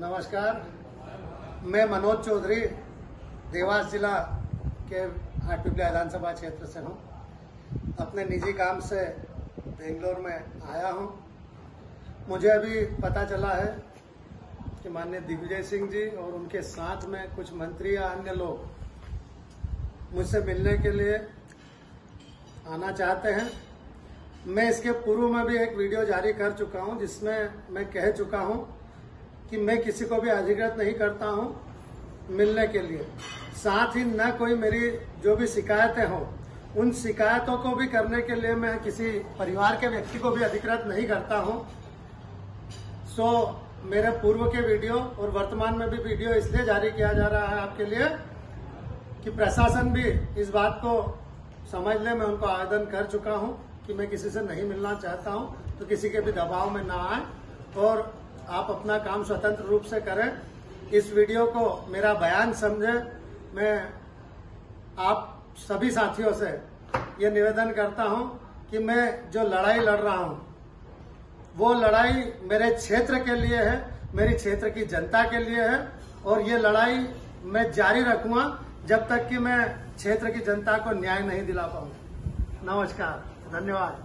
नमस्कार। मैं मनोज चौधरी, देवास जिला के हाटपिपली विधानसभा क्षेत्र से हूँ। अपने निजी काम से बेंगलोर में आया हूँ। मुझे अभी पता चला है कि माननीय दिग्विजय सिंह जी और उनके साथ में कुछ मंत्री या अन्य लोग मुझसे मिलने के लिए आना चाहते हैं। मैं इसके पूर्व में भी एक वीडियो जारी कर चुका हूँ, जिसमें मैं कह चुका हूँ कि मैं किसी को भी अधिकृत नहीं करता हूँ मिलने के लिए। साथ ही न कोई मेरी जो भी शिकायतें हों, उन शिकायतों को भी करने के लिए मैं किसी परिवार के व्यक्ति को भी अधिकृत नहीं करता हूँ। सो, मेरे पूर्व के वीडियो और वर्तमान में भी वीडियो इसलिए जारी किया जा रहा है आपके लिए कि प्रशासन भी इस बात को समझ ले, मैं उनको आवेदन कर चुका हूँ कि मैं किसी से नहीं मिलना चाहता हूँ तो किसी के भी दबाव में ना आए। और आप अपना काम स्वतंत्र रूप से करें। इस वीडियो को मेरा बयान समझे। मैं आप सभी साथियों से ये निवेदन करता हूँ कि मैं जो लड़ाई लड़ रहा हूँ, वो लड़ाई मेरे क्षेत्र के लिए है, मेरी क्षेत्र की जनता के लिए है, और ये लड़ाई मैं जारी रखूँगा जब तक कि मैं क्षेत्र की जनता को न्याय नहीं दिला पाऊँगा नमस्कार, धन्यवाद।